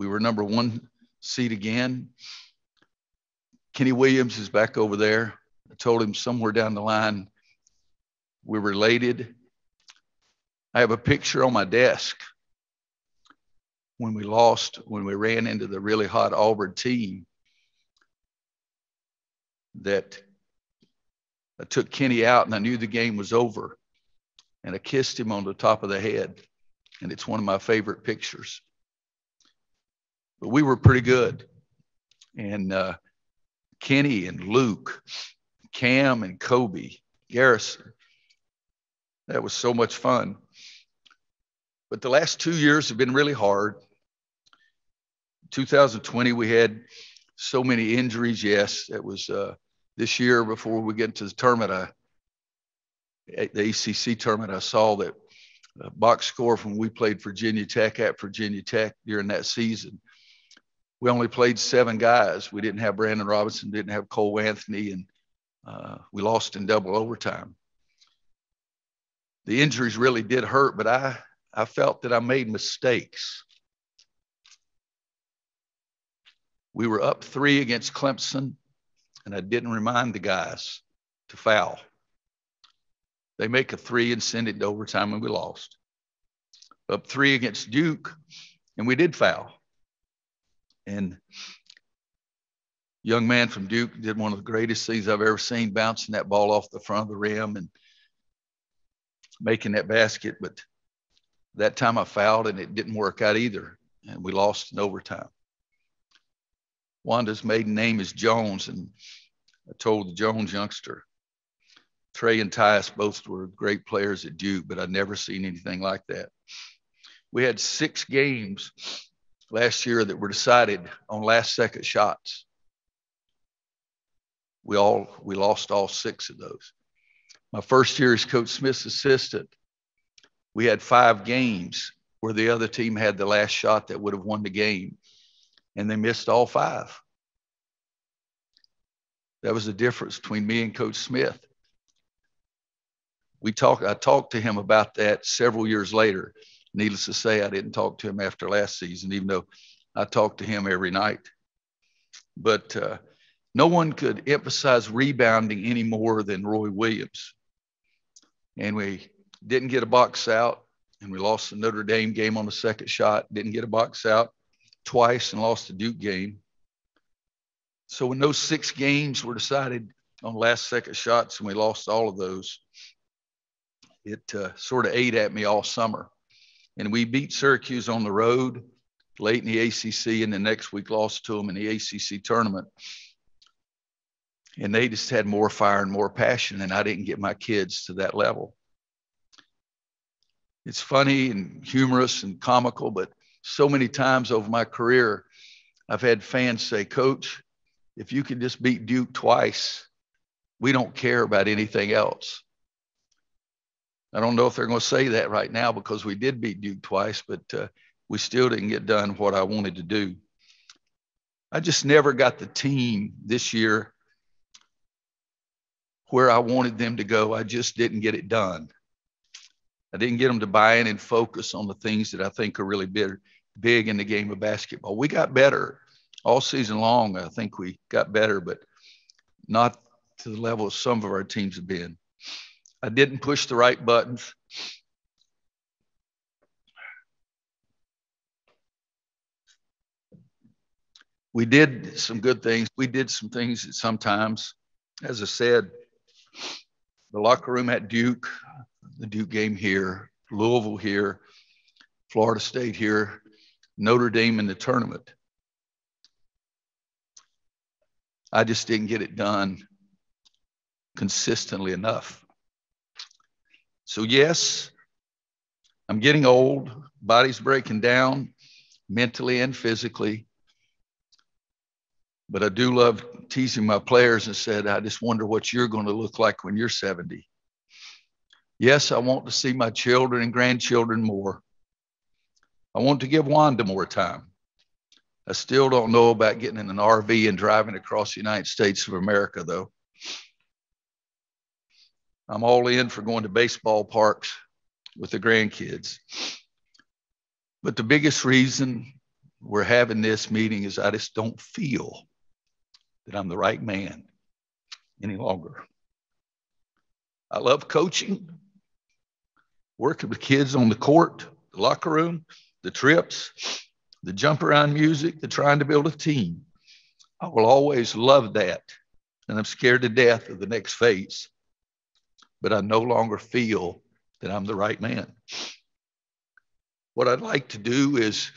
We were number one seed again. Kenny Williams is back over there. I told him somewhere down the line we're related. I have a picture on my desk when we lost, when we ran into the really hot Auburn team that I took Kenny out and I knew the game was over. And I kissed him on the top of the head. And it's one of my favorite pictures. But we were pretty good. And uh, Kenny and Luke, Cam and Kobe, Garrison. That was so much fun. But the last two years have been really hard. 2020, we had so many injuries. Yes, it was uh, this year before we get to the tournament. I, the ACC tournament, I saw that box score from we played Virginia Tech at Virginia Tech during that season. We only played seven guys. We didn't have Brandon Robinson, didn't have Cole Anthony, and uh, we lost in double overtime. The injuries really did hurt, but I I felt that I made mistakes. We were up three against Clemson, and I didn't remind the guys to foul. They make a three and send it to overtime, and we lost. Up three against Duke, and we did foul. And young man from Duke did one of the greatest things I've ever seen, bouncing that ball off the front of the rim and making that basket. But that time I fouled and it didn't work out either. And we lost in overtime. Wanda's maiden name is Jones. And I told the Jones youngster, Trey and Tyus both were great players at Duke, but I'd never seen anything like that. We had six games last year that were decided on last second shots. We all we lost all six of those. My first year as Coach Smith's assistant, we had five games where the other team had the last shot that would have won the game, and they missed all five. That was the difference between me and Coach Smith. We talked. I talked to him about that several years later. Needless to say, I didn't talk to him after last season, even though I talked to him every night. But uh, no one could emphasize rebounding any more than Roy Williams. And we didn't get a box out, and we lost the Notre Dame game on the second shot. Didn't get a box out twice and lost the Duke game. So when those six games were decided on last second shots and we lost all of those, it uh, sort of ate at me all summer. And we beat Syracuse on the road late in the ACC, and the next week lost to them in the ACC tournament. And they just had more fire and more passion, and I didn't get my kids to that level. It's funny and humorous and comical, but so many times over my career, I've had fans say, Coach, if you can just beat Duke twice, we don't care about anything else. I don't know if they're going to say that right now because we did beat Duke twice, but uh, we still didn't get done what I wanted to do. I just never got the team this year where I wanted them to go. I just didn't get it done. I didn't get them to buy in and focus on the things that I think are really big, big in the game of basketball. We got better all season long. I think we got better, but not to the level some of our teams have been. I didn't push the right buttons. We did some good things. We did some things that sometimes, as I said, the locker room at Duke, the Duke game here, Louisville here, Florida State here, Notre Dame in the tournament. I just didn't get it done consistently enough. So, yes, I'm getting old, body's breaking down mentally and physically. But I do love teasing my players and said, I just wonder what you're going to look like when you're 70. Yes, I want to see my children and grandchildren more. I want to give Wanda more time. I still don't know about getting in an RV and driving across the United States of America, though. I'm all in for going to baseball parks with the grandkids. But the biggest reason we're having this meeting is I just don't feel that I'm the right man any longer. I love coaching, working with kids on the court, the locker room, the trips, the jump around music, the trying to build a team. I will always love that. And I'm scared to death of the next phase. But I no longer feel that I'm the right man. What I'd like to do is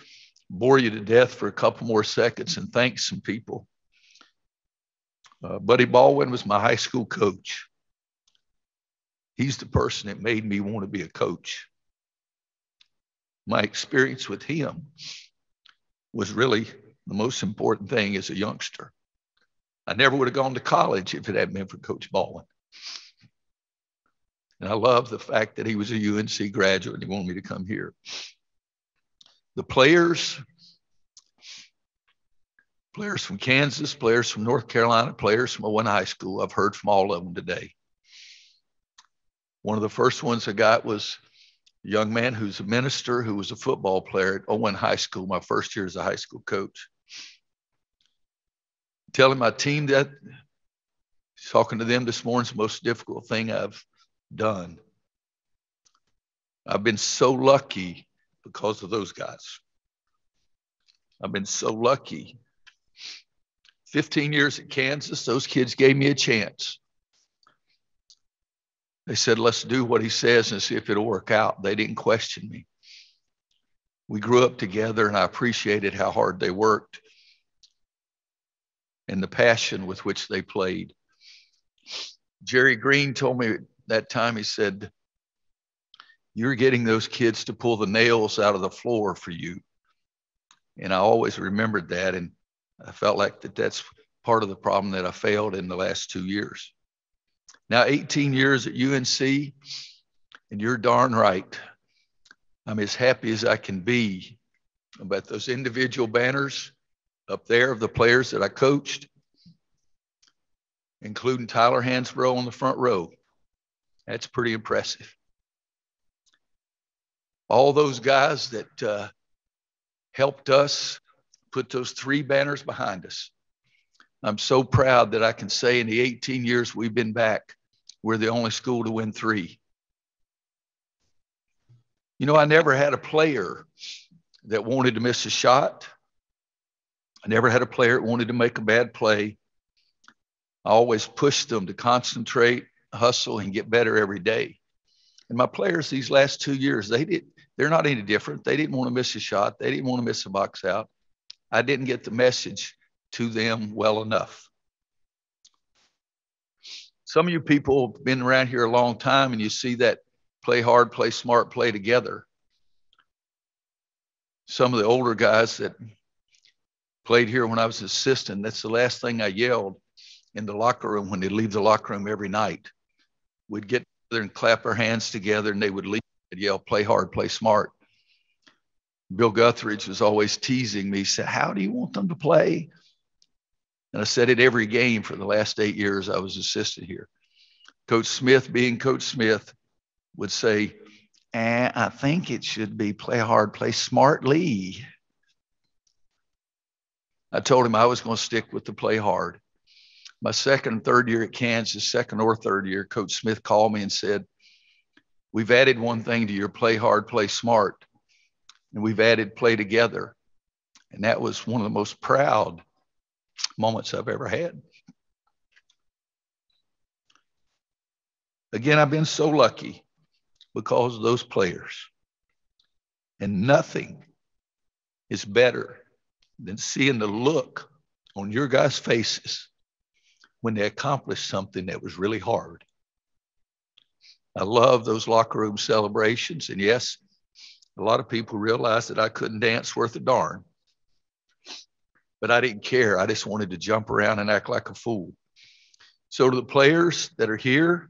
bore you to death for a couple more seconds and thank some people. Uh, Buddy Baldwin was my high school coach. He's the person that made me want to be a coach. My experience with him was really the most important thing as a youngster. I never would have gone to college if it hadn't been for Coach Baldwin. And I love the fact that he was a UNC graduate and he wanted me to come here. The players, players from Kansas, players from North Carolina, players from Owen High School, I've heard from all of them today. One of the first ones I got was a young man who's a minister who was a football player at Owen High School, my first year as a high school coach. Telling my team that, talking to them this morning is the most difficult thing I've done. I've been so lucky because of those guys. I've been so lucky. 15 years at Kansas, those kids gave me a chance. They said, let's do what he says and see if it'll work out. They didn't question me. We grew up together and I appreciated how hard they worked and the passion with which they played. Jerry Green told me that time, he said, You're getting those kids to pull the nails out of the floor for you. And I always remembered that. And I felt like that that's part of the problem that I failed in the last two years. Now, 18 years at UNC, and you're darn right. I'm as happy as I can be about those individual banners up there of the players that I coached, including Tyler Hansbrough on the front row. That's pretty impressive. All those guys that uh, helped us put those three banners behind us. I'm so proud that I can say in the 18 years we've been back, we're the only school to win three. You know, I never had a player that wanted to miss a shot. I never had a player that wanted to make a bad play. I always pushed them to concentrate hustle and get better every day. And my players these last two years, they did they're not any different. They didn't want to miss a shot. They didn't want to miss a box out. I didn't get the message to them well enough. Some of you people have been around here a long time and you see that play hard, play smart, play together. Some of the older guys that played here when I was assistant, that's the last thing I yelled in the locker room when they leave the locker room every night we'd get together and clap our hands together and they would leave and yell, play hard, play smart. Bill Guthridge was always teasing me, said, How do you want them to play? And I said it every game for the last eight years I was assistant here. Coach Smith, being Coach Smith, would say, eh, I think it should be play hard, play smartly. I told him I was going to stick with the play hard my second and third year at Kansas, second or third year, Coach Smith called me and said, We've added one thing to your play hard, play smart, and we've added play together. And that was one of the most proud moments I've ever had. Again, I've been so lucky because of those players. And nothing is better than seeing the look on your guys' faces when they accomplished something that was really hard. I love those locker room celebrations. And yes, a lot of people realized that I couldn't dance worth a darn. But I didn't care. I just wanted to jump around and act like a fool. So, to the players that are here,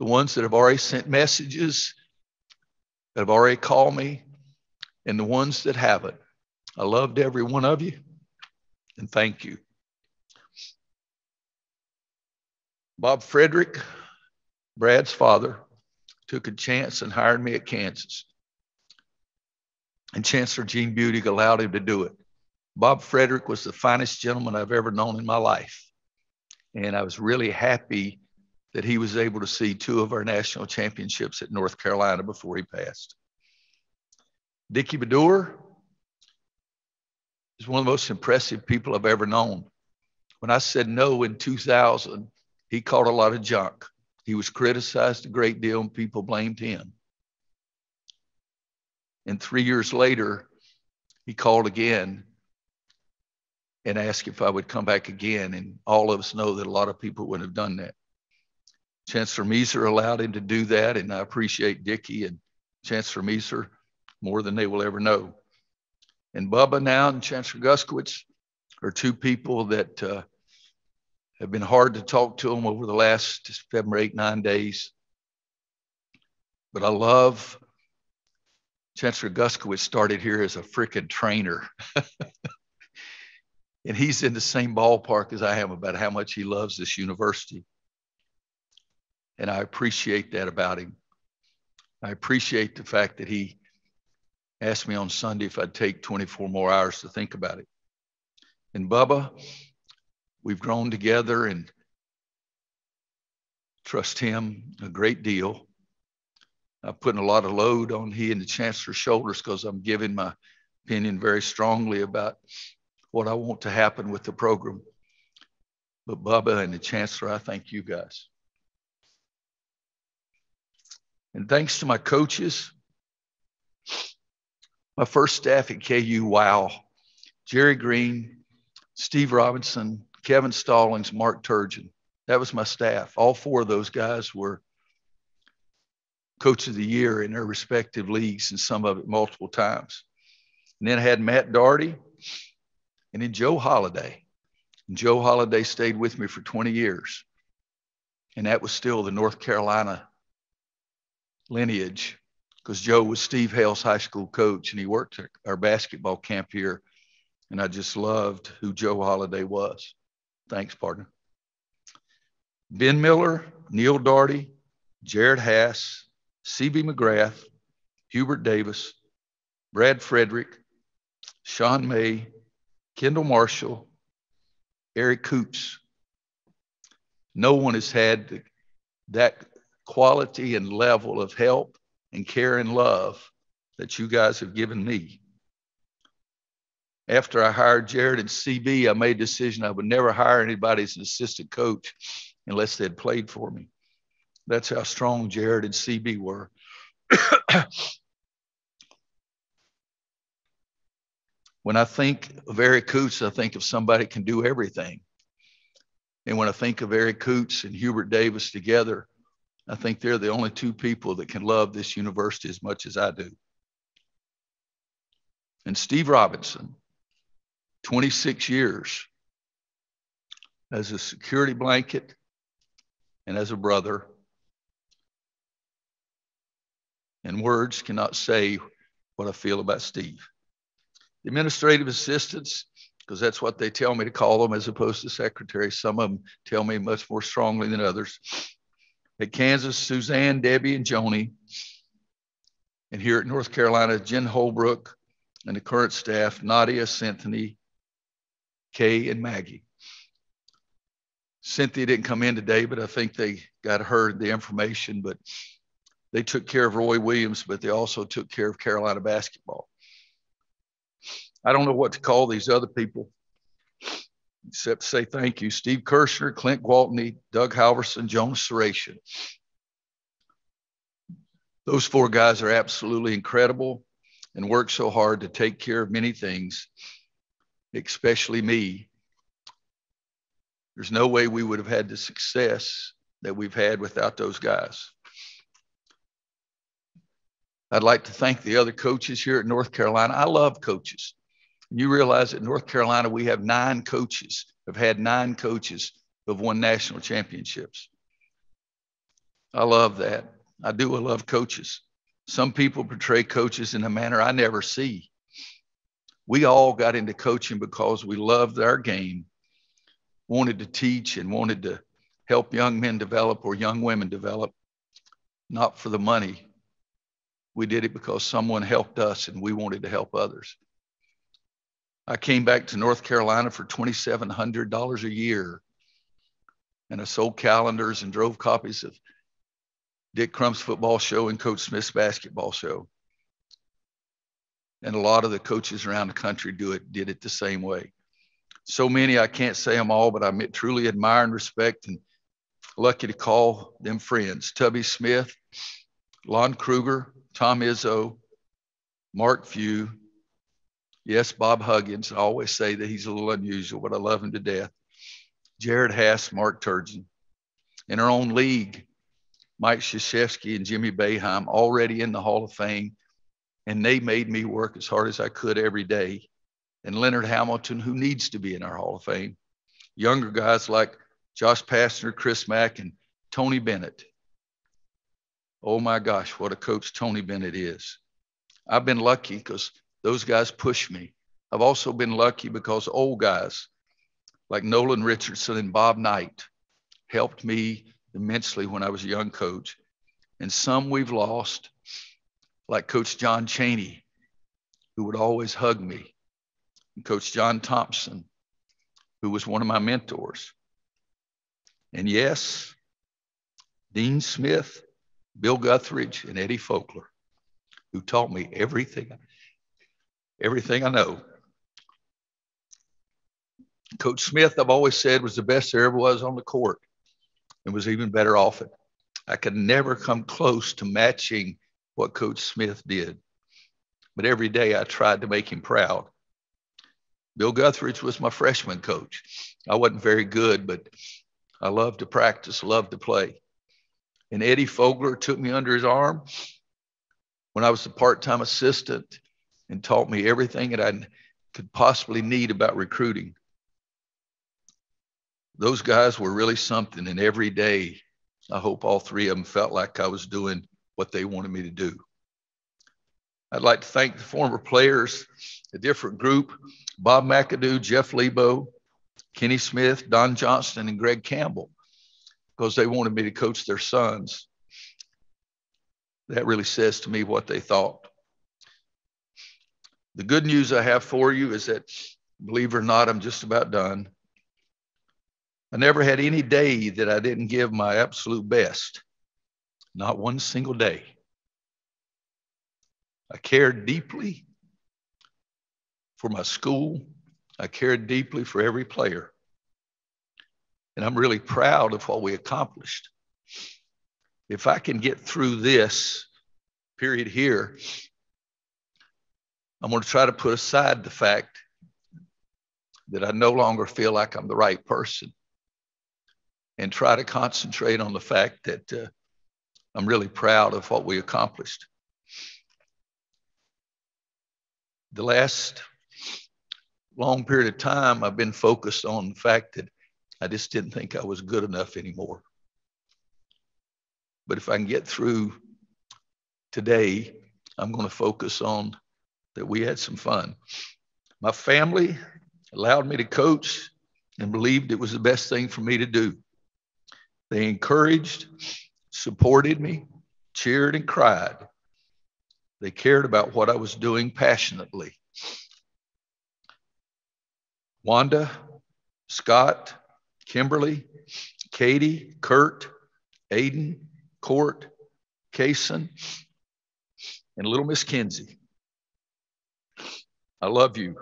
the ones that have already sent messages, that have already called me, and the ones that haven't, I loved every one of you. And thank you. Bob Frederick, Brad's father, took a chance and hired me at Kansas. and Chancellor Gene Budig allowed him to do it. Bob Frederick was the finest gentleman I've ever known in my life. And I was really happy that he was able to see two of our national championships at North Carolina before he passed. Dickie Baddour is one of the most impressive people I've ever known. When I said no in 2000, he caught a lot of junk. He was criticized a great deal and people blamed him. And three years later, he called again and asked if I would come back again. And all of us know that a lot of people wouldn't have done that. Chancellor Moeser allowed him to do that, and I appreciate Dickie and Chancellor Moeser more than they will ever know. And Bubba now and Chancellor Guskiewicz are two people that uh, have been hard to talk to them over the last seven or eight, nine days. But I love Chancellor Guskiewicz started here as a freaking trainer. and he's in the same ballpark as I am about how much he loves this university. And I appreciate that about him. I appreciate the fact that he asked me on Sunday if I'd take 24 more hours to think about it. And Bubba, we've grown together and trust him a great deal. I'm putting a lot of load on he and the chancellor's shoulders because I'm giving my opinion very strongly about what I want to happen with the program. But Bubba and the chancellor, I thank you guys. And thanks to my coaches, my first staff at KU, wow. Jerry Green, Steve Robinson, Kevin Stallings, Mark Turgeon. That was my staff. All four of those guys were coach of the year in their respective leagues and some of it multiple times. And then I had Matt Doherty and then Joe Holliday. And Joe Holliday stayed with me for 20 years. And that was still the North Carolina lineage because Joe was Steve Hale's high school coach and he worked at our basketball camp here. And I just loved who Joe Holliday was. Thanks, partner. Ben Miller, Neil Dougherty, Jerod Haase, C.B. McGrath, Hubert Davis, Brad Frederick, Sean May, Kendall Marshall, Eric Hoots. No one has had that quality and level of help and care and love that you guys have given me. After I hired Jerod and CB, I made a decision I would never hire anybody as an assistant coach unless they'd played for me. That's how strong Jerod and CB were. when I think of Eric Hoots, I think of somebody can do everything. And when I think of Eric Hoots and Hubert Davis together, I think they're the only two people that can love this university as much as I do. And Steve Robinson, 26 years as a security blanket and as a brother and words cannot say what I feel about Steve. The administrative assistants, because that's what they tell me to call them as opposed to secretaries. Some of them tell me much more strongly than others. At Kansas, Suzanne, Debbie, and Joni. And here at North Carolina, Jen Holbrook and the current staff, Nadia, Cynthia, Kay, and Maggie. Cynthia didn't come in today, but I think they got her the information. But they took care of Roy Williams, but they also took care of Carolina basketball. I don't know what to call these other people except to say thank you. Steve Kirschner, Clint Gwaltney, Doug Halverson, Jonas Sahratian. Those four guys are absolutely incredible and work so hard to take care of many things, especially me. There's no way we would have had the success that we've had without those guys. I'd like to thank the other coaches here at North Carolina. I love coaches. You realize that North Carolina, we have nine coaches, have had nine coaches who have won national championships. I love that. I do. Love coaches. Some people portray coaches in a manner I never see. We all got into coaching because we loved our game, wanted to teach, and wanted to help young men develop or young women develop, not for the money, We did it because someone helped us and we wanted to help others. I came back to North Carolina for $2,700 a year. And I sold calendars and drove copies of Dick Crum's football show and Coach Smith's basketball show. And a lot of the coaches around the country do it, did it the same way. So many, I can't say them all, but I truly admire and respect and lucky to call them friends. Tubby Smith, Lon Kruger, Tom Izzo, Mark Few. Yes, Bob Huggins. I always say that he's a little unusual, but I love him to death. Jerod Haase, Mark Turgeon. In our own league, Mike Krzyzewski and Jimmy Boeheim already in the Hall of Fame, and they made me work as hard as I could every day. And Leonard Hamilton, who needs to be in our Hall of Fame. Younger guys like Josh Pastner, Chris Mack, and Tony Bennett. Oh my gosh, what a coach Tony Bennett is. I've been lucky because those guys push me. I've also been lucky because old guys like Nolan Richardson and Bob Knight helped me immensely when I was a young coach. And some we've lost, like Coach John Cheney, who would always hug me, and Coach John Thompson, who was one of my mentors. And yes, Dean Smith, Bill Guthridge, and Eddie Fogler, who taught me everything, everything I know. Coach Smith, I've always said, was the best there ever was on the court and was even better off it. I could never come close to matching what Coach Smith did. But every day I tried to make him proud. Bill Guthridge was my freshman coach. I wasn't very good, but I loved to practice, loved to play. And Eddie Fogler took me under his arm when I was a part time assistant and taught me everything that I could possibly need about recruiting. Those guys were really something, and every day I hope all three of them felt like I was doing what they wanted me to do. I'd like to thank the former players, a different group Bob McAdoo, Jeff Lebo, Kenny Smith, Don Johnston, and Greg Campbell because they wanted me to coach their sons. That really says to me what they thought. The good news I have for you is that, believe it or not, I'm just about done. I never had any day that I didn't give my absolute best, not one single day. I cared deeply for my school, I cared deeply for every player. And I'm really proud of what we accomplished. If I can get through this period here, I'm going to try to put aside the fact that I no longer feel like I'm the right person and try to concentrate on the fact that uh, I'm really proud of what we accomplished. The last long period of time, I've been focused on the fact that I just didn't think I was good enough anymore. But if I can get through today, I'm going to focus on that we had some fun. My family allowed me to coach and believed it was the best thing for me to do. They encouraged, supported me, cheered, and cried. They cared about what I was doing passionately. Wanda, Scott, Kimberly, Katie, Kurt, Aiden, Court, Kason, and little Miss Kinsey. I love you.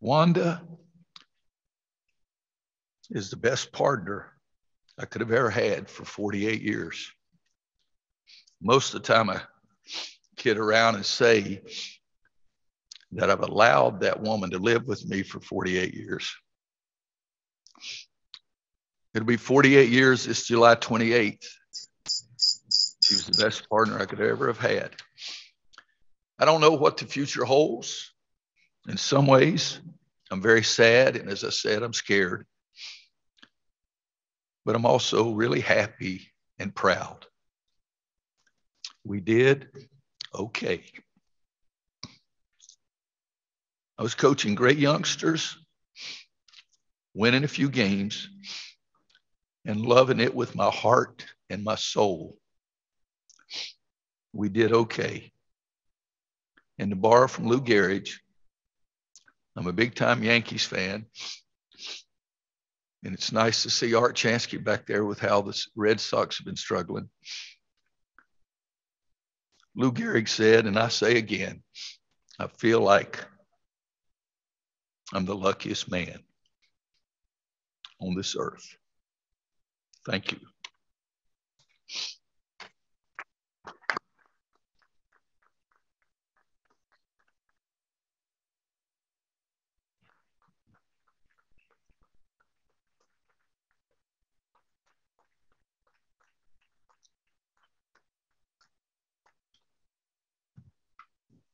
Wanda is the best partner I could have ever had for 48 years. Most of the time, I kid around and say that I've allowed that woman to live with me for 48 years. It'll be 48 years this July 28th. She was the best partner I could ever have had. I don't know what the future holds. In some ways, I'm very sad. And as I said, I'm scared. But I'm also really happy and proud. We did okay. I was coaching great youngsters winning a few games, and loving it with my heart and my soul. we did okay. And to borrow from Lou Gehrig, I'm a big time Yankees fan. And it's nice to see Art Chansky back there with how the Red Sox have been struggling. Lou Gehrig said, and I say again, I feel like I'm the luckiest man on this earth. Thank you.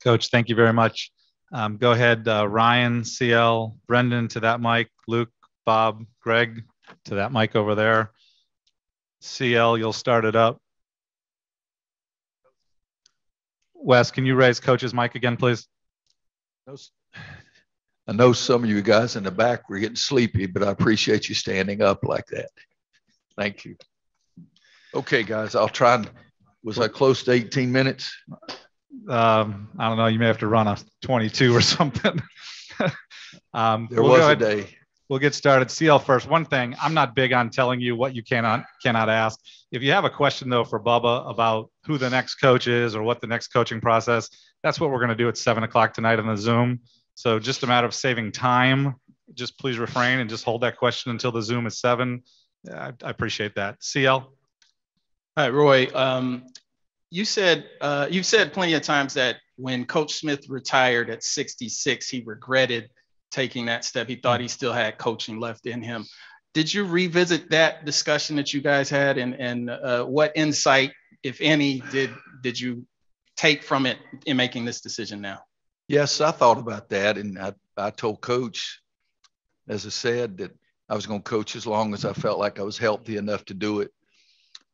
Coach, thank you very much. Um, go ahead, uh, Ryan, CL, Brendan to that mic, Luke, Bob, Greg to that mic over there. CL, you'll start it up. Wes, can you raise Coach's mic again, please? I know some of you guys in the back were getting sleepy, but I appreciate you standing up like that. Thank you. Okay, guys, I'll try and, was I close to 18 minutes? Um, I don't know, you may have to run a 22 or something. um, there we'll was a day. We'll get started. CL first. One thing, I'm not big on telling you what you cannot cannot ask. If you have a question though for Bubba about who the next coach is or what the next coaching process, that's what we're going to do at seven o'clock tonight on the Zoom. So just a matter of saving time. Just please refrain and just hold that question until the Zoom is seven. I, I appreciate that. CL. Hi, Roy. Um, you said uh, you've said plenty of times that when Coach Smith retired at 66, he regretted taking that step. He thought he still had coaching left in him. Did you revisit that discussion that you guys had, and and uh, what insight, if any, did did you take from it in making this decision now? Yes, I thought about that, and I I told Coach, as I said, that I was going to coach as long as I felt like I was healthy enough to do it.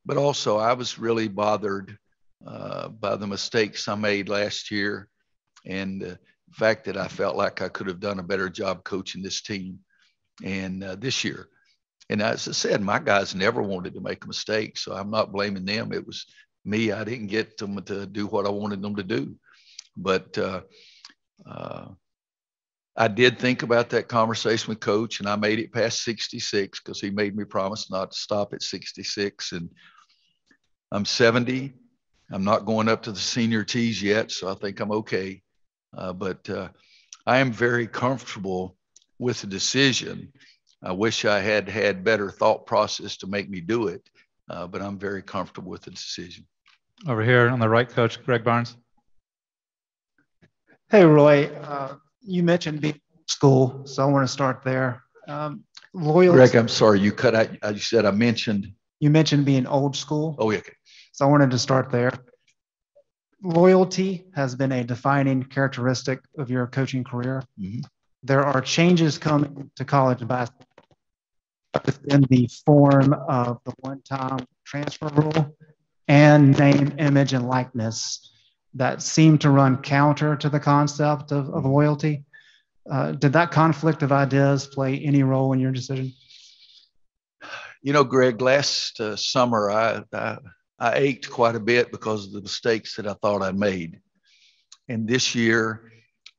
But also, I was really bothered uh, by the mistakes I made last year and the fact that I felt like I could have done a better job coaching this team and uh, this year. And as I said, my guys never wanted to make a mistake, so I'm not blaming them. It was me. I didn't get them to do what I wanted them to do. But uh, uh, I did think about that conversation with Coach, and I made it past 66 because he made me promise not to stop at 66. And I'm 70. I'm not going up to the senior tees yet, so I think I'm okay. Uh, but uh, I am very comfortable with the decision. I wish I had had better thought process to make me do it, uh, but I'm very comfortable with the decision. Over here on the right, Coach Greg Barnes. Hey, Roy. Uh, you mentioned being school, so I want to start there. Um, loyalty. Greg, I'm sorry, you cut out. You said I mentioned. You mentioned being old school. Oh, yeah. Okay. So I wanted to start there. Loyalty has been a defining characteristic of your coaching career. Mm-hmm. There are changes coming to college basketball in the form of the one time transfer rule and name, image, and likeness that seem to run counter to the concept of, of loyalty. Uh, did that conflict of ideas play any role in your decision? You know, Greg, last uh, summer I, I I ached quite a bit because of the mistakes that I thought I made. And this year,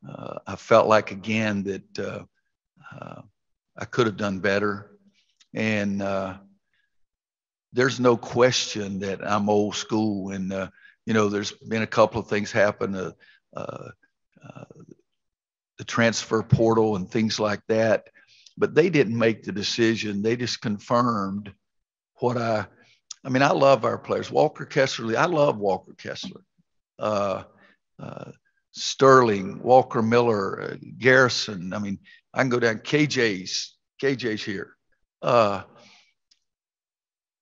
uh, I felt like again that uh, uh, I could have done better. And uh, there's no question that I'm old school. And, uh, you know, there's been a couple of things happen, uh, the transfer portal and things like that. But they didn't make the decision, they just confirmed what I I mean, I love our players. Walker Kessler, I love Walker Kessler. Uh, uh, Sterling, Walker Miller, uh, Garrison. I mean, I can go down. KJ's, KJ's here. Uh,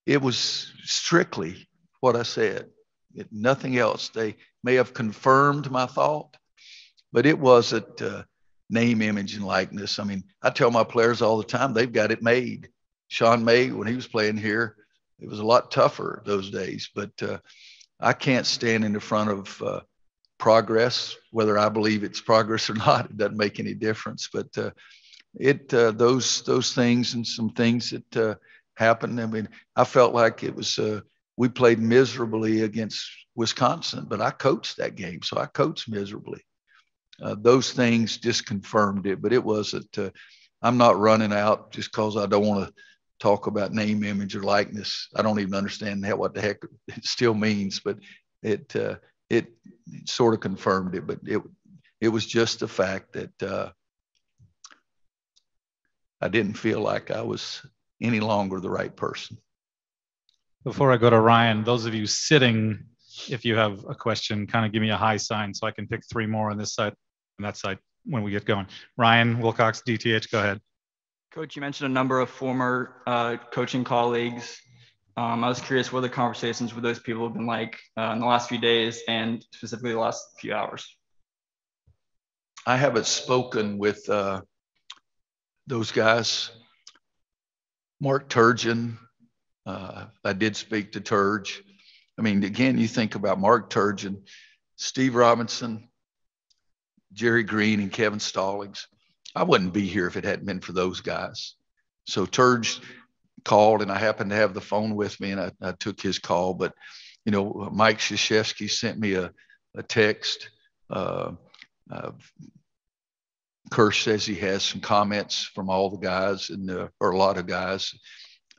it was strictly what I said. It, nothing else. They may have confirmed my thought, but it wasn't uh, name, image, and likeness. I mean, I tell my players all the time they've got it made. Sean May, when he was playing here, it was a lot tougher those days. But uh, I can't stand in the front of uh, progress, whether I believe it's progress or not. It doesn't make any difference. But uh, it uh, those those things and some things that uh, happened. I mean, I felt like it was uh, we played miserably against Wisconsin, but I coached that game, so I coached miserably. Those things just confirmed it, but it wasn't. I'm not running out just because I don't want to talk about name, image, or likeness. I don't even understand how, what the heck it still means, but it uh, it, sort of confirmed it. But it it was just the fact that uh, I didn't feel like I was any longer the right person. Before I go to Ryan, those of you sitting, if you have a question, kind of give me a high sign so I can pick three more on this side and that side when we get going. Ryan Wilcox, DTH, go ahead. Coach, you mentioned a number of former uh, coaching colleagues. Um, I was curious what the conversations with those people have been like uh, in the last few days and specifically the last few hours. I haven't spoken with uh, those guys. Mark Turgeon, uh, I did speak to Turge. I mean, again, you think about Mark Turgeon, Steve Robinson, Jerry Green, and Kevin Stallings. I wouldn't be here if it hadn't been for those guys. So Turge called, and I happened to have the phone with me, and I, I took his call. But you know, Mike Krzyzewski sent me a, a text. Uh, uh, Kirsch says he has some comments from all the guys and uh, or a lot of guys,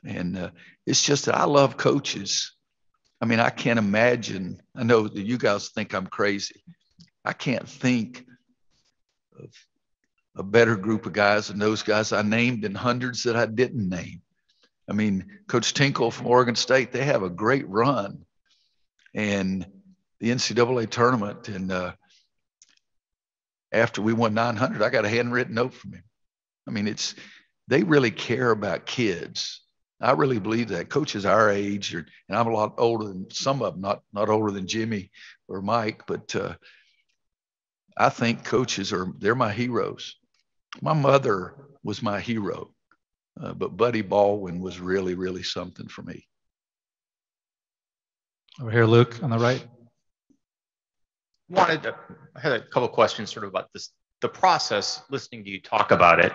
and uh, it's just that I love coaches. I mean, I can't imagine. I know that you guys think I'm crazy. I can't think of a better group of guys than those guys I named and hundreds that I didn't name. I mean, Coach Tinkle from Oregon State, they have a great run, and the NCAA tournament, and uh, after we won 900, I got a handwritten note from him. I mean, it's they really care about kids. I really believe that coaches our age, are, and I'm a lot older than some of them, not not older than Jimmy or Mike, but uh, I think coaches are they're my heroes. My mother was my hero, uh, but Buddy Baldwin was really really something for me. Over here, Luke, on the right wanted to, I had a couple questions sort of about this, the process, listening to you talk about it.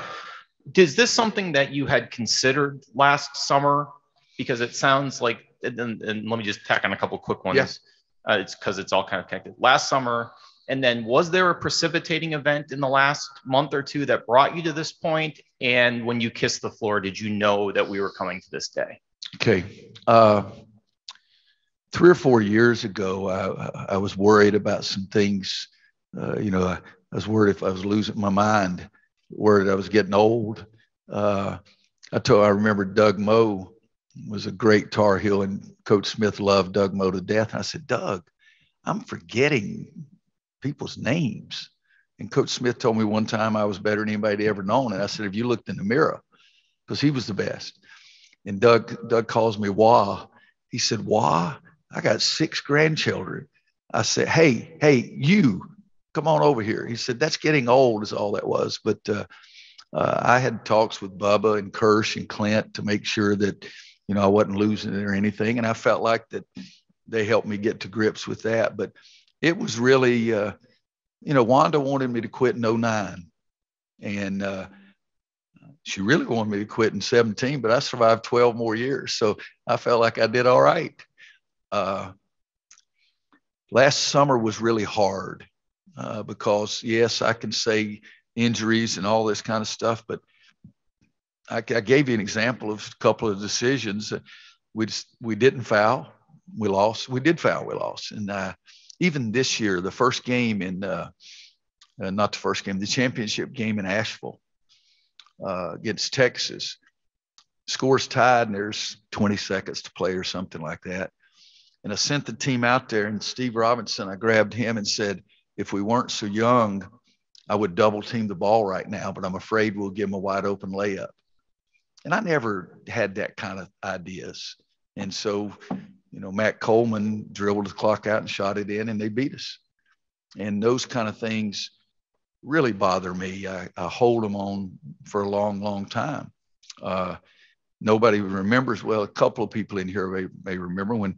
Is this something that you had considered last summer? Because it sounds like, and, and let me just tack on a couple quick ones. Yeah. Uh, it's because it's all kind of connected. Last summer, and then was there a precipitating event in the last month or two that brought you to this point? And when you kissed the floor, did you know that we were coming to this day? Okay. Uh, three or four years ago, I, I was worried about some things. Uh, you know, I, I, was worried if I was losing my mind, worried I was getting old. Uh, I told, I remember Doug Moe was a great Tar Heel, and Coach Smith loved Doug Moe to death. And I said, Doug, I'm forgetting people's names. And Coach Smith told me one time I was better than anybody ever known. And I said, if you looked in the mirror, because he was the best. And Doug, Doug calls me Wah. He said, Wah, I got six grandchildren. I said, Hey, hey, you come on over here. He said, That's getting old, is all that was. But uh, uh, I had talks with Bubba and Kirsch and Clint to make sure that, you know, I wasn't losing it or anything. And I felt like that they helped me get to grips with that. But it was really, uh, you know, Wanda wanted me to quit in 09. And uh, she really wanted me to quit in 17, but I survived 12 more years. So I felt like I did all right uh, last summer was really hard uh, because, yes, I can say injuries and all this kind of stuff, but I, I gave you an example of a couple of decisions. We just, we didn't foul, we lost. We did foul, we lost. And uh, even this year, the first game in, uh, uh, not the first game, the championship game in Asheville uh, against Texas, scores tied and there's 20 seconds to play or something like that. And I sent the team out there, and Steve Robinson, I grabbed him and said, if we weren't so young, I would double team the ball right now, but I'm afraid we'll give him a wide open layup. And I never had that kind of ideas. And so, you know, Matt Coleman dribbled the clock out and shot it in, and they beat us. And those kind of things really bother me. I, I hold them on for a long, long time. Uh, nobody remembers. Well, a couple of people in here may, may remember when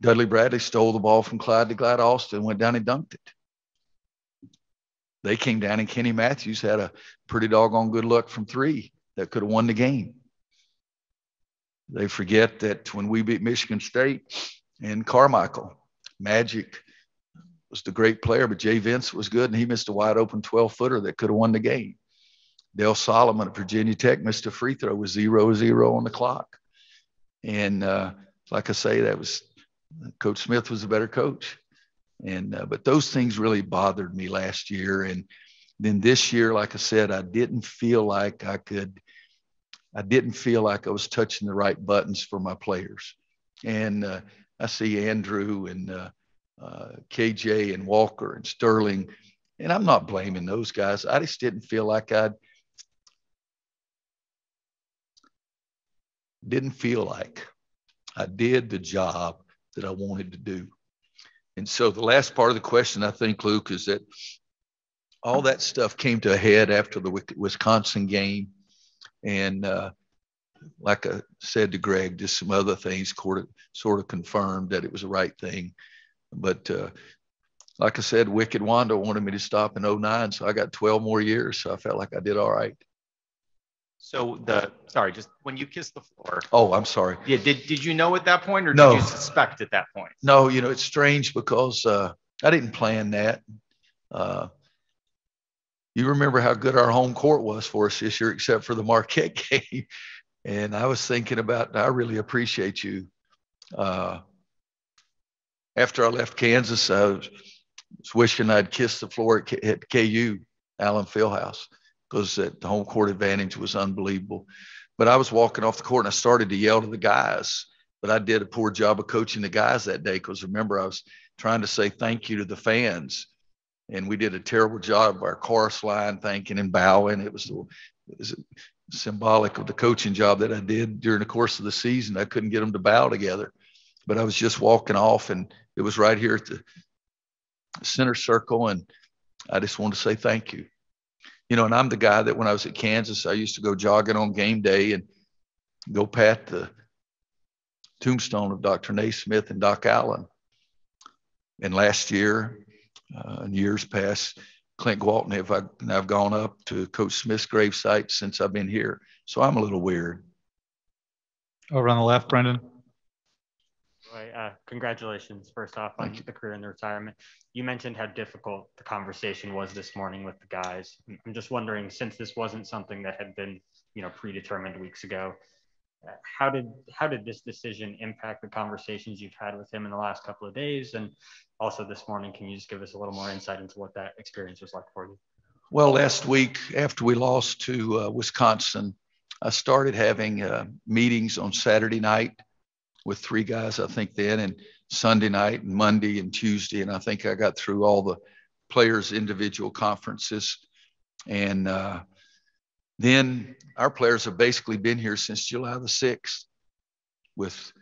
Dudley Bradley stole the ball from Clyde the Glide Austin, went down and dunked it. They came down and Kenny Matthews had a pretty doggone good look from three that could have won the game. They forget that when we beat Michigan State and Carmichael, Magic was the great player, but Jay Vincent was good and he missed a wide open 12 footer that could have won the game. Dale Solomon at Virginia Tech missed a free throw with zero zero on the clock. And uh, like I say, that was Coach Smith was a better coach. And uh, but those things really bothered me last year. And then this year, like I said, I didn't feel like I could. I didn't feel like I was touching the right buttons for my players. And uh, I see Andrew and uh, uh KJ and Walker and Sterling, and I'm not blaming those guys. I just didn't feel like I'd didn't feel like I did the job that I wanted to do. And so the last part of the question, I think, Luke, is that all that stuff came to a head after the Wisconsin game. And uh, like I said to Greg, just some other things sort of confirmed that it was the right thing. But uh, like I said, Wicked Wanda wanted me to stop in 09, so I got 12 more years. So I felt like I did all right. So the sorry, just when you kissed the floor. Oh, I'm sorry. Yeah, did did you know at that point, or no. did you suspect at that point? No, you know it's strange because uh, I didn't plan that. Uh, you remember how good our home court was for us this year, except for the Marquette game. and I was thinking about, I really appreciate you. Uh, after I left Kansas, I was, wishing I'd kissed the floor at, K- at KU, Allen Fieldhouse because the home court advantage was unbelievable. But I was walking off the court and I started to yell to the guys, but I did a poor job of coaching the guys that day because remember, I was trying to say thank you to the fans. And we did a terrible job of our chorus line, thanking and bowing. It was, it was symbolic of the coaching job that I did during the course of the season. I couldn't get them to bow together, but I was just walking off, and it was right here at the center circle. And I just wanted to say thank you you know, and I'm the guy that when I was at Kansas, I used to go jogging on game day and go pat the tombstone of Dr. Naismith and Doc Allen. And last year, uh, and years past, Clint Walton, have I, I've gone up to Coach Smith's gravesite since I've been here. So I'm a little weird. Over on the left, Brendan. Uh, congratulations, first off, on the career and the retirement. You mentioned how difficult the conversation was this morning with the guys. I'm just wondering, since this wasn't something that had been, you know, predetermined weeks ago, how did how did this decision impact the conversations you've had with him in the last couple of days, and also this morning? Can you just give us a little more insight into what that experience was like for you? Well, last week after we lost to uh, Wisconsin, I started having uh, meetings on Saturday night with three guys, I think then, and Sunday night and Monday and Tuesday. And I think I got through all the players' individual conferences. And uh, then our players have basically been here since July the 6th with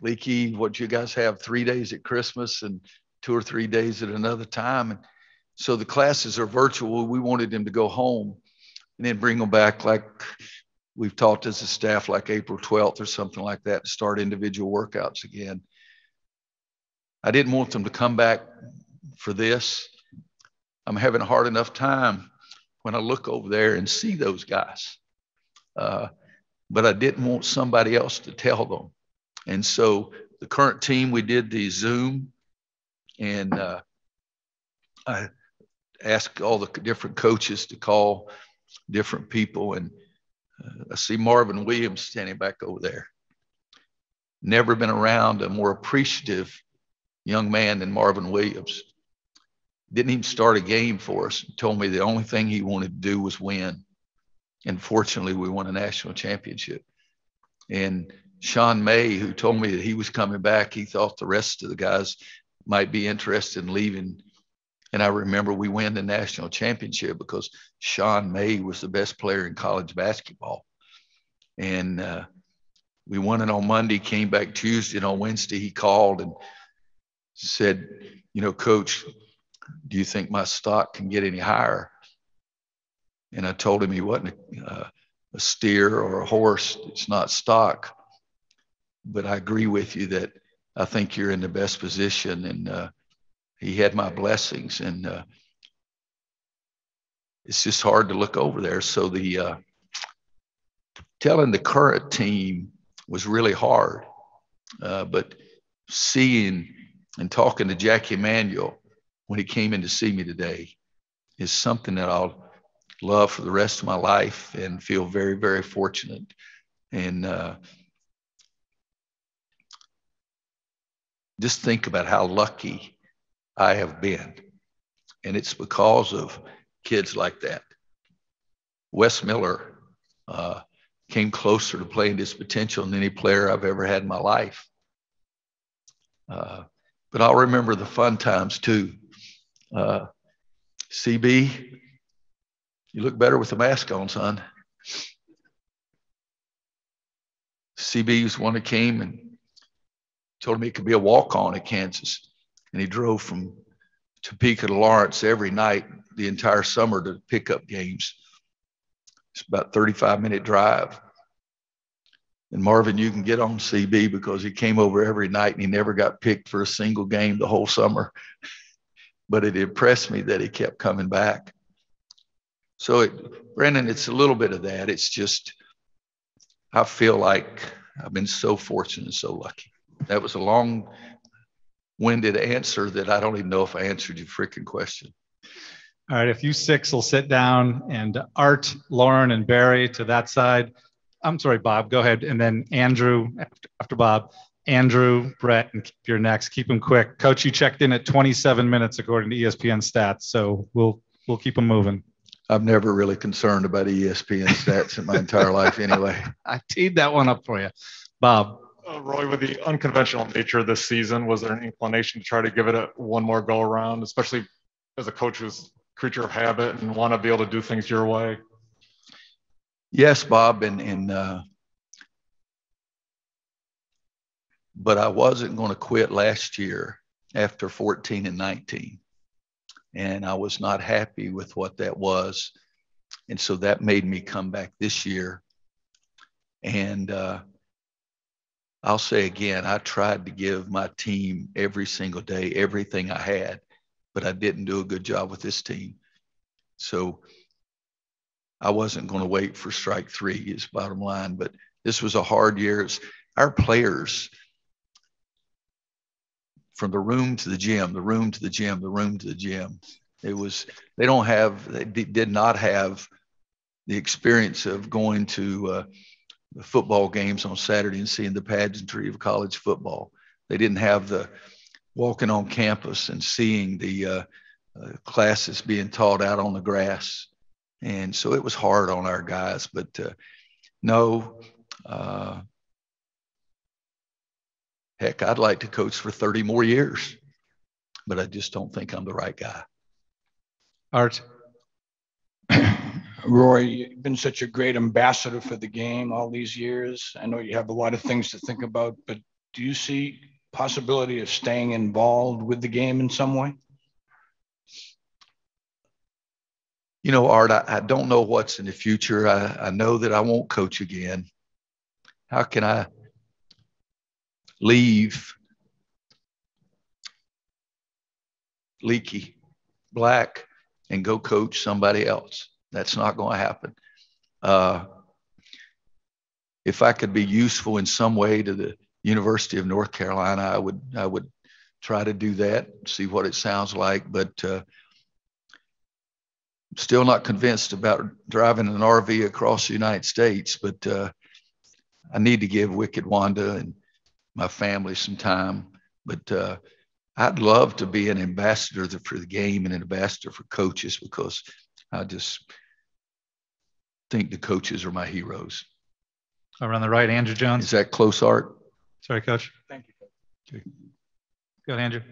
Leaky. What you guys have three days at Christmas and two or three days at another time. And so the classes are virtual. We wanted them to go home and then bring them back like we've talked as a staff like April 12th or something like that to start individual workouts again. I didn't want them to come back for this. I'm having a hard enough time when I look over there and see those guys. Uh, but I didn't want somebody else to tell them. And so the current team, we did the Zoom and uh, I asked all the different coaches to call different people and I see Marvin Williams standing back over there. Never been around a more appreciative young man than Marvin Williams. Didn't even start a game for us. Told me the only thing he wanted to do was win. And fortunately, we won a national championship. And Sean May, who told me that he was coming back, he thought the rest of the guys might be interested in leaving and I remember we win the national championship because Sean May was the best player in college basketball. And uh, we won it on Monday, came back Tuesday, and on Wednesday he called and said, You know, coach, do you think my stock can get any higher? And I told him he wasn't a, uh, a steer or a horse, it's not stock. But I agree with you that I think you're in the best position. And, uh, he had my blessings and uh, it's just hard to look over there so the uh, telling the current team was really hard. Uh, but seeing and talking to Jackie Manuel when he came in to see me today is something that I'll love for the rest of my life and feel very, very fortunate. And uh, just think about how lucky I have been. And it's because of kids like that. Wes Miller uh, came closer to playing his potential than any player I've ever had in my life. Uh, but I'll remember the fun times too. Uh, CB, you look better with the mask on, son. CB was one that came and told me it could be a walk on at Kansas. And he drove from Topeka to Lawrence every night the entire summer to pick up games. It's about 35 minute drive. And Marvin, you can get on CB because he came over every night and he never got picked for a single game the whole summer. but it impressed me that he kept coming back. So, it, Brandon, it's a little bit of that. It's just, I feel like I've been so fortunate and so lucky. That was a long winded answer that I don't even know if I answered your freaking question. All right, if you six will sit down and Art, Lauren, and Barry to that side. I'm sorry, Bob, go ahead. And then Andrew after, after Bob. Andrew, Brett, and keep your next. Keep them quick. Coach, you checked in at 27 minutes according to ESPN stats, so we'll we'll keep them moving. I'm never really concerned about ESPN stats in my entire life anyway. I teed that one up for you. Bob. Uh, Roy, with the unconventional nature of this season, was there an inclination to try to give it a one more go around, especially as a coach who's creature of habit and want to be able to do things your way? Yes, Bob, and and uh, but I wasn't going to quit last year after 14 and 19, and I was not happy with what that was, and so that made me come back this year. And uh, I'll say again, I tried to give my team every single day everything I had, but I didn't do a good job with this team. So I wasn't going to wait for strike three, is bottom line. But this was a hard year. It's, our players, from the room to the gym, the room to the gym, the room to the gym, it was, they don't have, they did not have the experience of going to uh, the football games on Saturday and seeing the pageantry of college football. They didn't have the walking on campus and seeing the uh, uh, classes being taught out on the grass and so it was hard on our guys. But uh, no, uh, heck, I'd like to coach for 30 more years, but I just don't think I'm the right guy. Art. Roy, you've been such a great ambassador for the game all these years. I know you have a lot of things to think about, but do you see possibility of staying involved with the game in some way? you know, Art, I, I, don't know what's in the future. I, I know that I won't coach again. How can I leave Leaky Black and go coach somebody else? That's not going to happen. Uh, if I could be useful in some way to the University of North Carolina, I would I would try to do that, see what it sounds like. But uh, still not convinced about driving an RV across the United States, but uh, I need to give Wicked Wanda and my family some time. But uh, I'd love to be an ambassador for the game and an ambassador for coaches because I just think the coaches are my heroes. Over on the right, Andrew Jones. Is that close, Art? Sorry, Coach. Thank you. Okay. Go ahead, Andrew.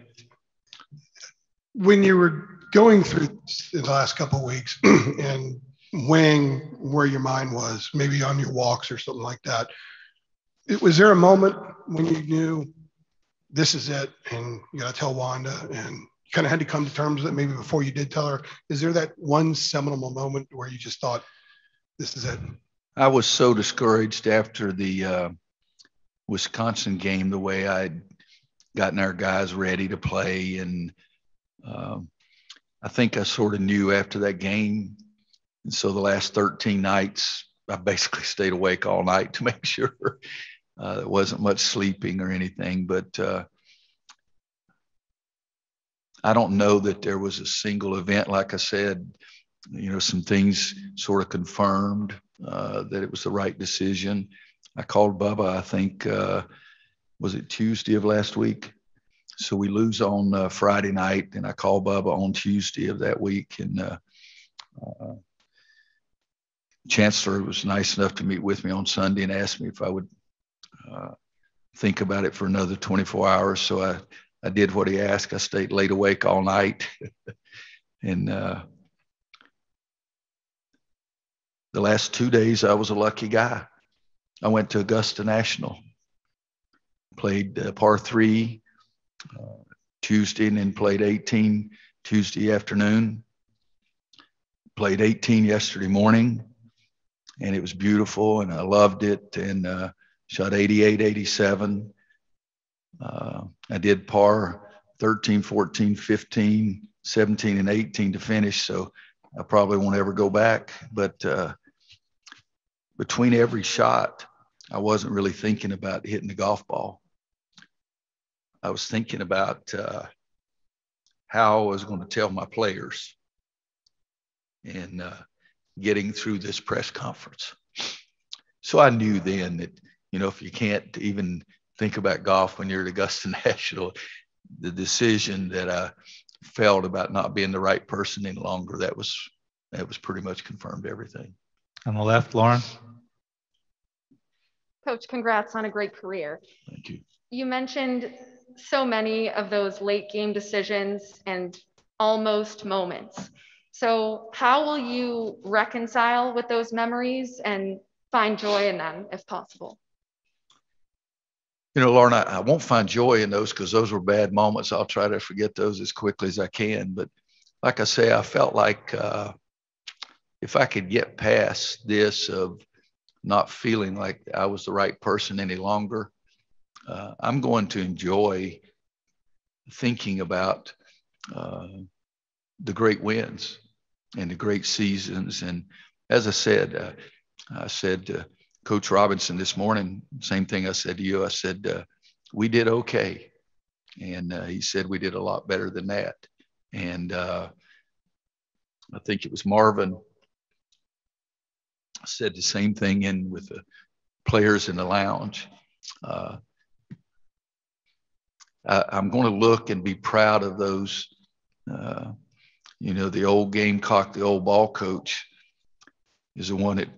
When you were going through the last couple of weeks and weighing where your mind was, maybe on your walks or something like that, it, was there a moment when you knew this is it and you got to tell Wanda and you kind of had to come to terms with it maybe before you did tell her? Is there that one seminal moment where you just thought, this is it? I was so discouraged after the uh, Wisconsin game, the way I'd gotten our guys ready to play and um, I think I sort of knew after that game. And so the last 13 nights, I basically stayed awake all night to make sure Uh, there wasn't much sleeping or anything, but uh, I don't know that there was a single event. Like I said, you know, some things sort of confirmed uh, that it was the right decision. I called Bubba, I think, uh, was it Tuesday of last week? So we lose on uh, Friday night, and I called Bubba on Tuesday of that week. And uh, Chancellor was nice enough to meet with me on Sunday and asked me if I would think about it for another 24 hours. So I, I did what he asked. I stayed late awake all night. and uh, the last two days, I was a lucky guy. I went to Augusta National, played uh, par three uh, Tuesday, and then played 18 Tuesday afternoon. Played 18 yesterday morning, and it was beautiful, and I loved it. And uh, shot 88, 87. Uh, I did par 13, 14, 15, 17, and 18 to finish. So I probably won't ever go back. But uh, between every shot, I wasn't really thinking about hitting the golf ball. I was thinking about uh, how I was going to tell my players and uh, getting through this press conference. So I knew then that, you know, if you can't even think about golf when you're at Augusta National, the decision that I felt about not being the right person any longer, that was that was pretty much confirmed everything. On the left, Lauren. Coach, congrats on a great career. Thank you. You mentioned so many of those late game decisions and almost moments. So, how will you reconcile with those memories and find joy in them if possible? You know, Lauren, I, I won't find joy in those because those were bad moments. I'll try to forget those as quickly as I can. But like I say, I felt like uh, if I could get past this of not feeling like I was the right person any longer. Uh, I'm going to enjoy thinking about uh, the great wins and the great seasons. And as I said, uh, I said to Coach Robinson this morning, same thing I said to you. I said, uh, we did okay. And uh, he said, we did a lot better than that. And uh, I think it was Marvin said the same thing in with the players in the lounge. Uh, I, am going to look and be proud of those. Uh, you know, the old Gamecock, the old ball coach, is the one that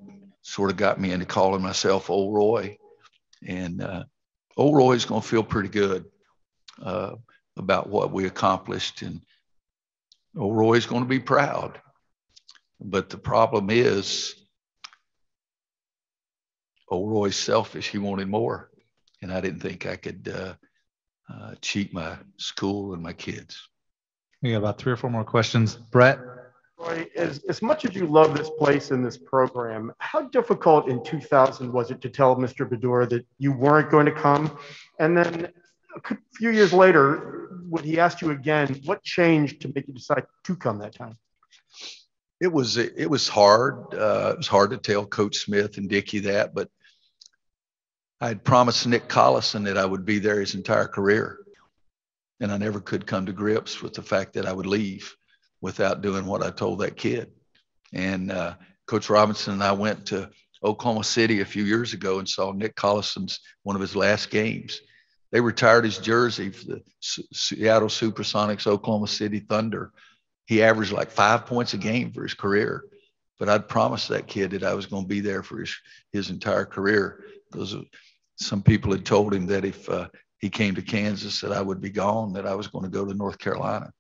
sort of got me into calling myself Old Roy. And uh, Old Roy is going to feel pretty good uh, about what we accomplished. And Old Roy is going to be proud. But the problem is, old Roy's selfish. He wanted more. And I didn't think I could uh, uh, cheat my school and my kids. We got about three or four more questions. Brett? As, as much as you love this place and this program, how difficult in 2000 was it to tell Mr. Baddour that you weren't going to come? And then a few years later, when he asked you again, what changed to make you decide to come that time? it was it was hard. Uh, it was hard to tell Coach Smith and Dickie that, but I had promised Nick Collison that I would be there his entire career, and I never could come to grips with the fact that I would leave without doing what I told that kid. And uh, Coach Robinson and I went to Oklahoma City a few years ago and saw Nick Collison's one of his last games. They retired his jersey for the Seattle Supersonics Oklahoma City Thunder he averaged like five points a game for his career. But I'd promised that kid that I was going to be there for his, his entire career because some people had told him that if uh, he came to Kansas that I would be gone, that I was going to go to North Carolina.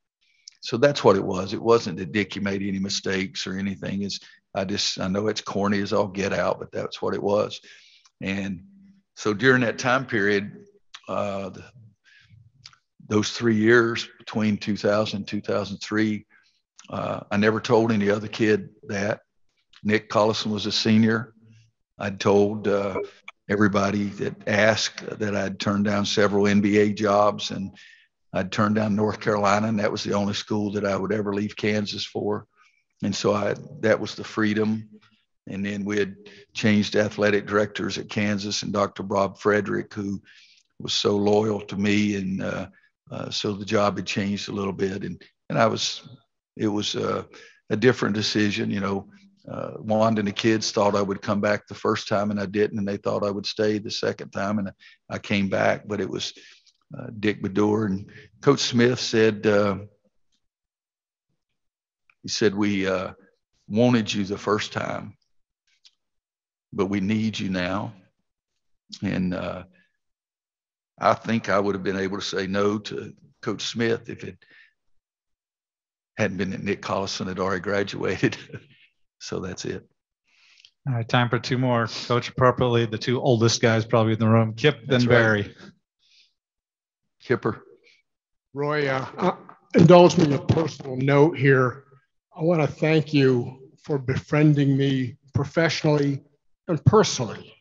So that's what it was. It wasn't that Dickie made any mistakes or anything. It's I just I know it's corny as all get out, but that's what it was. And so during that time period, uh, the, those three years between 2000 and 2003, uh, I never told any other kid that. Nick Collison was a senior. I'd told uh, everybody that asked that I'd turned down several NBA jobs and I'd turned down North Carolina, and that was the only school that I would ever leave Kansas for. And so I, that was the freedom And then we had changed athletic directors at Kansas and Dr. Bob Frederick, who was so loyal to me. And uh, uh, so the job had changed a little bit. And, and I was, it was uh, a different decision. You know, uh, Wanda and the kids thought I would come back the first time and I didn't. And they thought I would stay the second time. And I came back, but it was uh, Dick Baddour and Coach Smith said, uh, he said, we wanted you the first time but we need you now. And uh, I think I would have been able to say no to Coach Smith if it hadn't been that Nick Collison had already graduated. so that's it. All right, time for two more. Coach appropriately, the two oldest guys probably in the room, Kip and Barry. Right. Kipper. Roy, uh, uh, indulge me a personal note here. I want to thank you for befriending me professionally and personally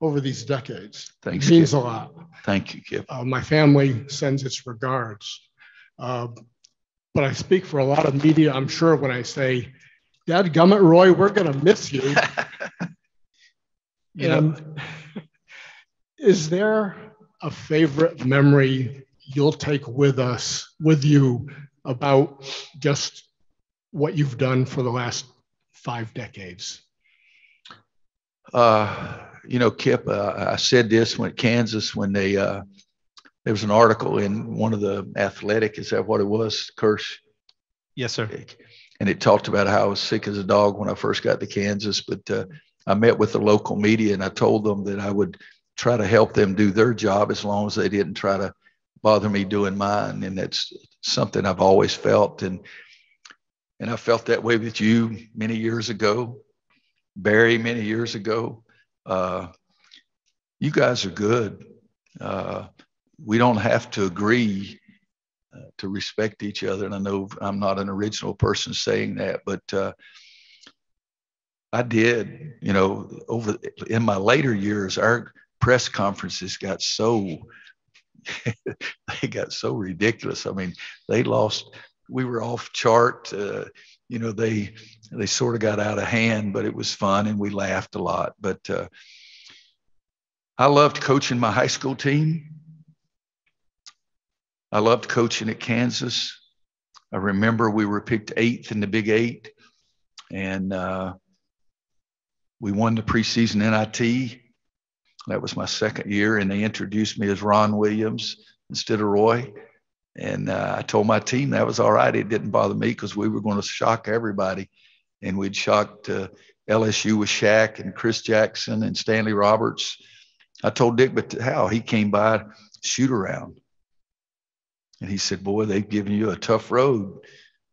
over these decades. Thanks. It means Kip. a lot. Thank you, Kip. Uh, my family sends its regards. Uh, but I speak for a lot of media, I'm sure, when I say, Dad Gummit Roy, we're going to miss you. you know. is there a favorite memory you'll take with us, with you, about just what you've done for the last five decades? Uh, you know, Kip, uh, I said this when Kansas, when they, uh, there was an article in one of the athletic, is that what it was, Kirsch? Yes, sir. And it talked about how I was sick as a dog when I first got to Kansas. But uh, I met with the local media and I told them that I would try to help them do their job as long as they didn't try to bother me doing mine. And that's something I've always felt. And and I felt that way with you many years ago. Barry many years ago. Uh, you guys are good. Uh, we don't have to agree uh, to respect each other. And I know I'm not an original person saying that, but uh, I did. You know, over in my later years, our press conferences got so they got so ridiculous. I mean, they lost. We were off chart. Uh, you know, they they sort of got out of hand, but it was fun and we laughed a lot. But uh, I loved coaching my high school team. I loved coaching at Kansas. I remember we were picked eighth in the Big Eight, and uh, we won the preseason NIT. That was my second year, and they introduced me as Ron Williams instead of Roy. And uh, I told my team that was all right. It didn't bother me because we were going to shock everybody and we'd shocked uh, LSU with Shaq and Chris Jackson and Stanley Roberts. I told Dick, but how he came by shoot around, and he said, "Boy, they've given you a tough road,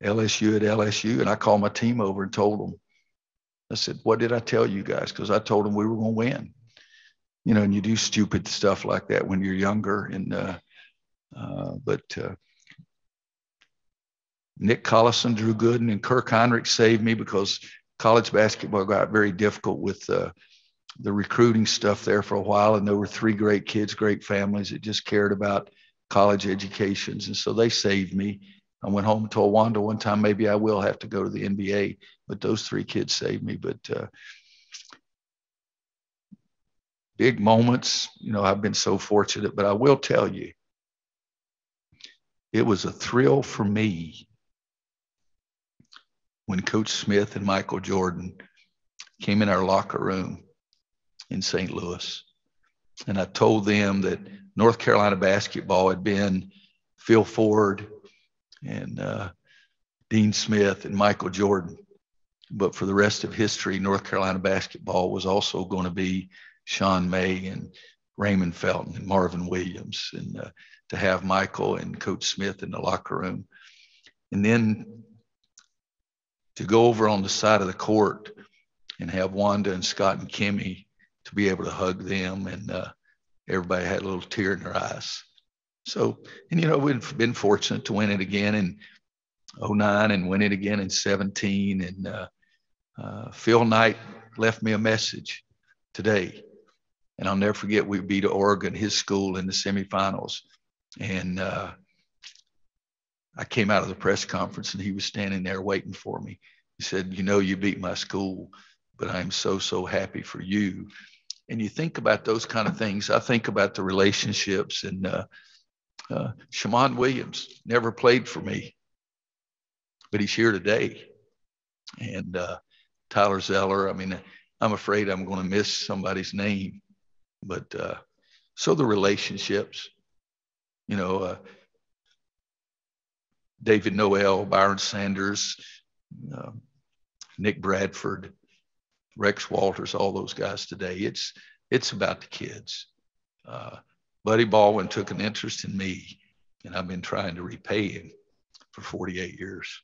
LSU at LSU." And I called my team over and told them. I said, "What did I tell you guys?" Because I told them we were going to win. You know, and you do stupid stuff like that when you're younger, and uh, uh, but uh, Nick Collison, Drew Gooden, and Kirk Hinrich saved me because college basketball got very difficult with uh, the recruiting stuff there for a while. And there were three great kids, great families that just cared about college educations. And so they saved me. I went home and told Wanda one time, maybe I will have to go to the NBA, but those three kids saved me. But uh, big moments, you know, I've been so fortunate, but I will tell you, it was a thrill for me when Coach Smith and Michael Jordan came in our locker room in St. Louis. And I told them that North Carolina basketball had been Phil Ford and uh, Dean Smith and Michael Jordan. But for the rest of history, North Carolina basketball was also going to be Sean May and Raymond Felton and Marvin Williams. And uh, to have Michael and Coach Smith in the locker room. And then to go over on the side of the court and have Wanda and Scott and Kimmy to be able to hug them, and uh, everybody had a little tear in their eyes. So, and you know, we've been fortunate to win it again in 09 and win it again in 17. And uh, uh, Phil Knight left me a message today, and I'll never forget we beat Oregon, his school, in the semifinals. And uh, I came out of the press conference and he was standing there waiting for me. He said, You know, you beat my school. but I'm so, so happy for you. And you think about those kind of things. I think about the relationships and uh, uh, Shammond Williams never played for me, but he's here today. And uh, Tyler Zeller, I mean, I'm afraid I'm going to miss somebody's name, but uh, so the relationships, you know, uh, David Noel, Byron Sanders, uh, Nick Bradford, Rex Walters, all those guys today. It's it's about the kids. Uh, Buddy Baldwin took an interest in me, and I've been trying to repay him for 48 years.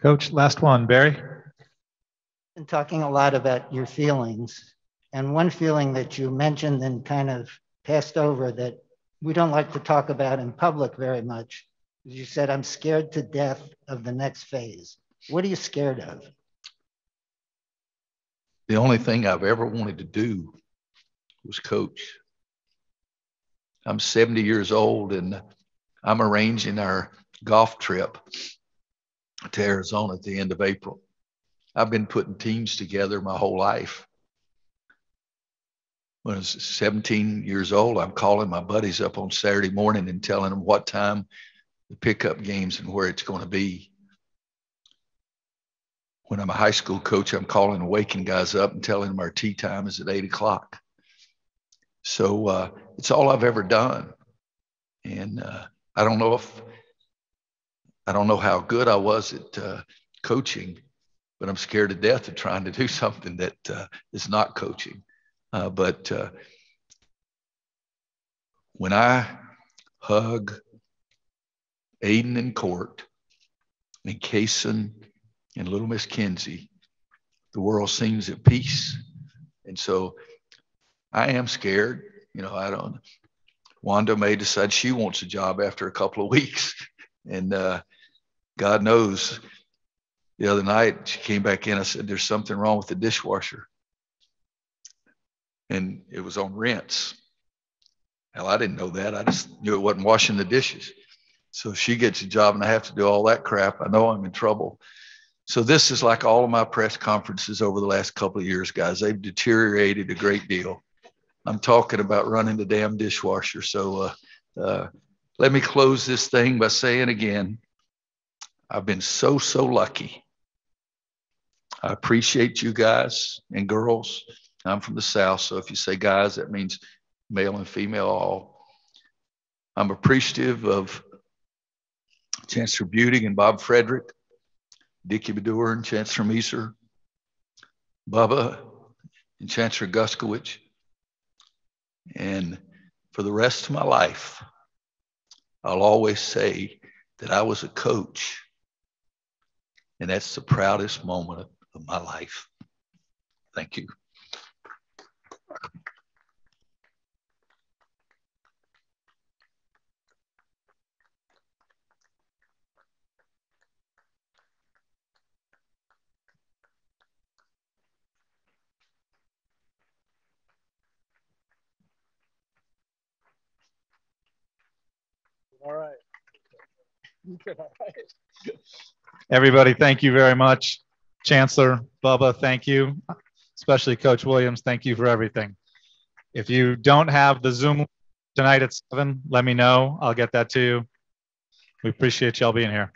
Coach, last one, Barry. Been talking a lot about your feelings, and one feeling that you mentioned and kind of passed over that we don't like to talk about in public very much. You said, I'm scared to death of the next phase. What are you scared of? The only thing I've ever wanted to do was coach. I'm 70 years old and I'm arranging our golf trip to Arizona at the end of April. I've been putting teams together my whole life. When I was 17 years old, I'm calling my buddies up on Saturday morning and telling them what time the pickup games and where it's going to be. When I'm a high school coach, I'm calling and waking guys up and telling them our tea time is at eight o'clock. So uh, it's all I've ever done. And uh, I don't know if, I don't know how good I was at uh, coaching, but I'm scared to death of trying to do something that uh, is not coaching. Uh, but uh, when I hug Aiden and Court and Kaysen and little Miss Kinsey, the world seems at peace. And so I am scared. You know, I don't. Wanda may decide she wants a job after a couple of weeks, and uh, God knows. The other night she came back in. I said, "There's something wrong with the dishwasher," and it was on rinse. Hell, I didn't know that. I just knew it wasn't washing the dishes. So she gets a job and I have to do all that crap, I know I'm in trouble. So this is like all of my press conferences over the last couple of years, guys. They've deteriorated a great deal. I'm talking about running the damn dishwasher. So uh, uh, let me close this thing by saying again, I've been so, so lucky. I appreciate you guys and girls. I'm from the South, so if you say guys, that means male and female all. I'm appreciative of Chancellor Budig and Bob Frederick, Dicky Baddour and Chancellor Moeser, Bubba and Chancellor Guskiewicz, and for the rest of my life, I'll always say that I was a coach. And that's the proudest moment of my life. Thank you. All right. Everybody, thank you very much. Chancellor, Bubba, thank you. Especially Coach Williams, thank you for everything. If you don't have the Zoom tonight at seven, let me know. I'll get that to you. We appreciate y'all being here.